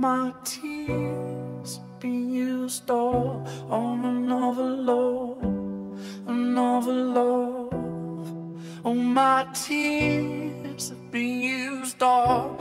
My tears be used all on another love, another love. Oh, my tears have been used all.